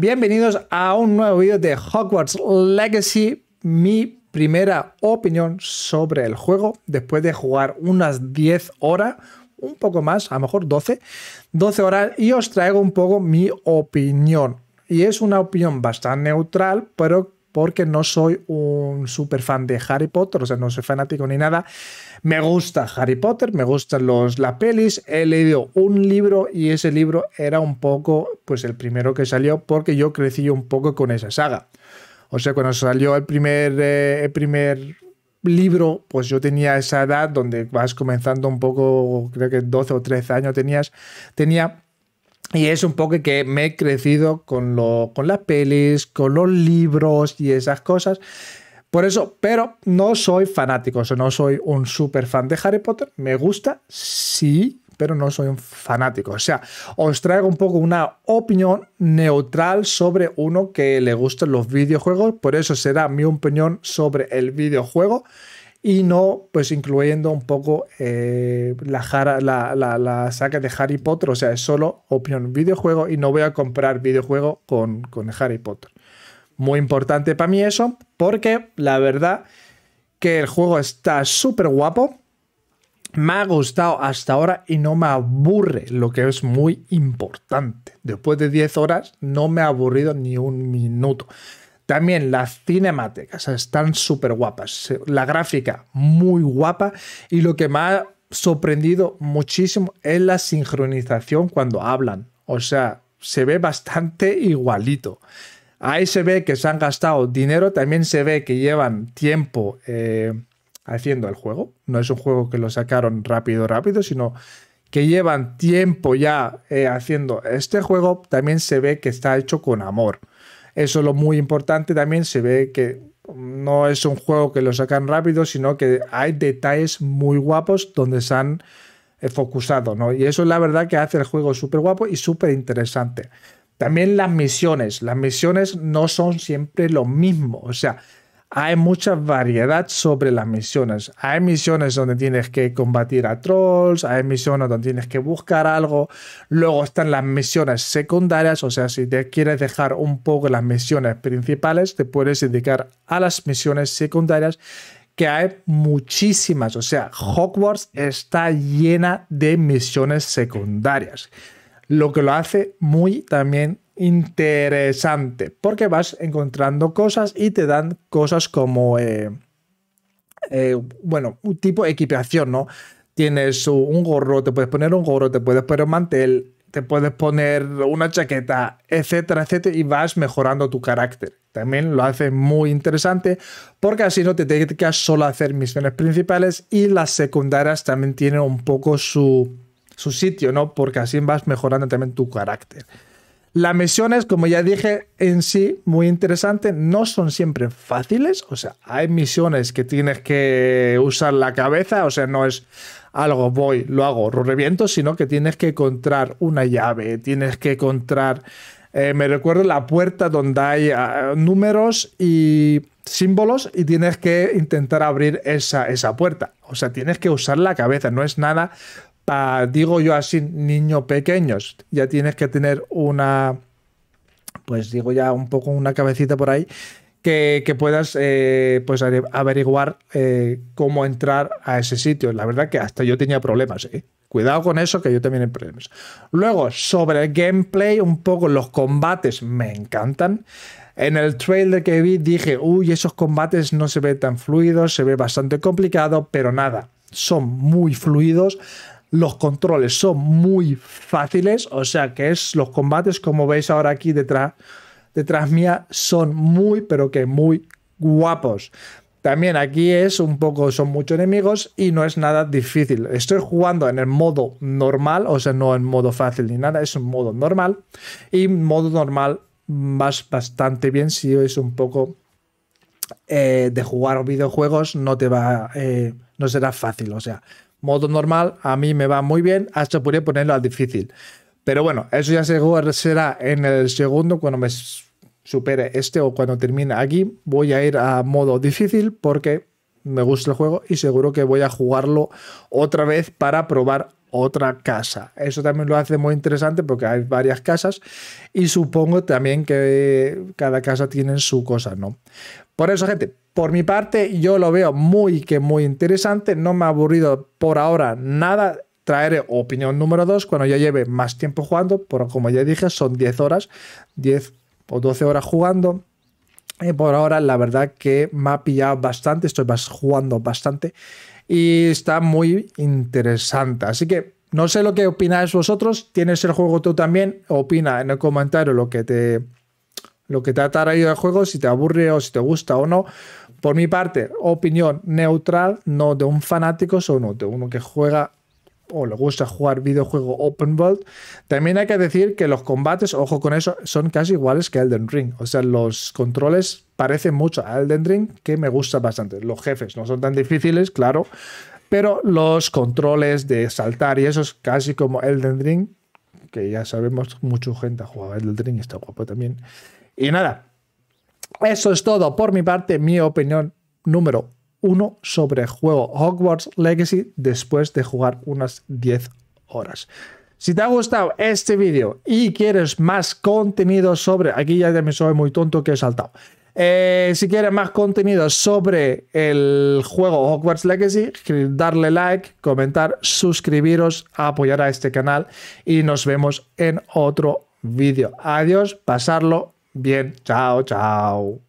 Bienvenidos a un nuevo vídeo de Hogwarts Legacy, mi primera opinión sobre el juego después de jugar unas 10 horas, un poco más, a lo mejor 12, 12 horas y os traigo un poco mi opinión. Y es una opinión bastante neutral, pero porque no soy un super fan de Harry Potter, o sea, no soy fanático ni nada. Me gusta Harry Potter, me gustan los, las pelis, he leído un libro y ese libro era un poco, pues el primero que salió porque yo crecí un poco con esa saga. O sea, cuando salió el primer, eh, el primer libro, pues yo tenía esa edad donde vas comenzando un poco, creo que 12 o 13 años tenías, tenía y es un poco que me he crecido con, lo, con las pelis, con los libros y esas cosas. Por eso, pero no soy fanático, o sea, no soy un super fan de Harry Potter. Me gusta, sí, pero no soy un fanático. O sea, os traigo un poco una opinión neutral sobre uno que le gustan los videojuegos. Por eso será mi opinión sobre el videojuego y no pues incluyendo un poco eh, la, la, saga de Harry Potter, o sea, es solo opinión videojuego y no voy a comprar videojuego con, con Harry Potter. Muy importante para mí eso, porque la verdad que el juego está súper guapo, me ha gustado hasta ahora y no me aburre, lo que es muy importante. Después de 10 horas no me ha aburrido ni un minuto. También las cinemáticas están súper guapas. La gráfica muy guapa. Y lo que me ha sorprendido muchísimo es la sincronización cuando hablan. O sea, se ve bastante igualito. Ahí se ve que se han gastado dinero. También se ve que llevan tiempo eh, haciendo el juego. No es un juego que lo sacaron rápido, rápido, sino que llevan tiempo ya eh, haciendo este juego. También se ve que está hecho con amor. Eso es lo muy importante también, se ve que no es un juego que lo sacan rápido, sino que hay detalles muy guapos donde se han eh, focusado, ¿no? Y eso es la verdad que hace el juego súper guapo y súper interesante. También las misiones, las misiones no son siempre lo mismo, o sea, hay mucha variedad sobre las misiones. Hay misiones donde tienes que combatir a trolls, hay misiones donde tienes que buscar algo. Luego están las misiones secundarias, o sea, si te quieres dejar un poco las misiones principales, te puedes dedicar a las misiones secundarias que hay muchísimas. O sea, Hogwarts está llena de misiones secundarias, lo que lo hace muy también interesante porque vas encontrando cosas y te dan cosas como, eh, eh, bueno, un tipo equipación, ¿no? Tienes un gorro, te puedes poner un gorro, te puedes poner un mantel, te puedes poner una chaqueta, etcétera, etcétera, y vas mejorando tu carácter. También lo hace muy interesante porque así no te dedicas solo a hacer misiones principales y las secundarias también tienen un poco su, su sitio, ¿no? Porque así vas mejorando también tu carácter. Las misiones, como ya dije, en sí, muy interesante, no son siempre fáciles, o sea, hay misiones que tienes que usar la cabeza, o sea, no es algo voy, lo hago, lo reviento, sino que tienes que encontrar una llave, tienes que encontrar, eh, me recuerdo la puerta donde hay ah, números y símbolos y tienes que intentar abrir esa, esa puerta, o sea, tienes que usar la cabeza, no es nada digo yo así, niños pequeños, ya tienes que tener una, pues digo ya un poco una cabecita por ahí, que, puedas eh, pues averiguar eh, cómo entrar a ese sitio. La verdad que hasta yo tenía problemas. ¿eh? Cuidado con eso, que yo también he problemas. Luego, sobre el gameplay, un poco los combates me encantan. En el trailer que vi dije, uy, esos combates no se ven tan fluidos, se ve bastante complicado, pero nada, son muy fluidos. Los controles son muy fáciles, o sea que es los combates, como veis ahora aquí detrás, detrás mía, son muy, pero que muy guapos. También aquí es un poco, son muchos enemigos y no es nada difícil. Estoy jugando en el modo normal, o sea, no en modo fácil ni nada, es un modo normal. Y modo normal vas bastante bien si es un poco eh, de jugar videojuegos, no te va, eh, no será fácil, o sea, modo normal, a mí me va muy bien, hasta podría ponerlo al difícil. Pero bueno, eso ya será en el segundo, cuando me supere este o cuando termine aquí, voy a ir a modo difícil porque me gusta el juego y seguro que voy a jugarlo otra vez para probar otra casa. Eso también lo hace muy interesante porque hay varias casas y supongo también que cada casa tiene su cosa, ¿no? Por eso, gente, por mi parte, yo lo veo muy que muy interesante. No me ha aburrido por ahora nada. Traeré opinión número 2 cuando ya lleve más tiempo jugando, pero como ya dije, son 10 horas, 10 o 12 horas jugando. Y por ahora, la verdad que me ha pillado bastante, estoy jugando bastante y está muy interesante. Así que no sé lo que opináis vosotros. Tienes el juego tú también. Opina en el comentario lo que te, lo que te ha traído el juego, si te aburre o si te gusta o no. Por mi parte, opinión neutral, no de un fanático, sino de uno que juega o le gusta jugar videojuego open world. También hay que decir que los combates, ojo con eso, son casi iguales que Elden Ring. O sea, los controles parecen mucho a Elden Ring, que me gusta bastante. Los jefes no son tan difíciles, claro, pero los controles de saltar y eso es casi como Elden Ring, que ya sabemos, mucha gente ha jugado Elden Ring, está guapo también. Y nada, eso es todo por mi parte, mi opinión número uno sobre el juego Hogwarts Legacy después de jugar unas 10 horas. Si te ha gustado este vídeo y quieres más contenido sobre, aquí ya me soy muy tonto que he saltado. Eh, si quieres más contenido sobre el juego Hogwarts Legacy, darle like, comentar, suscribiros, apoyar a este canal y nos vemos en otro vídeo. Adiós, pasarlo bien. Chao, chao.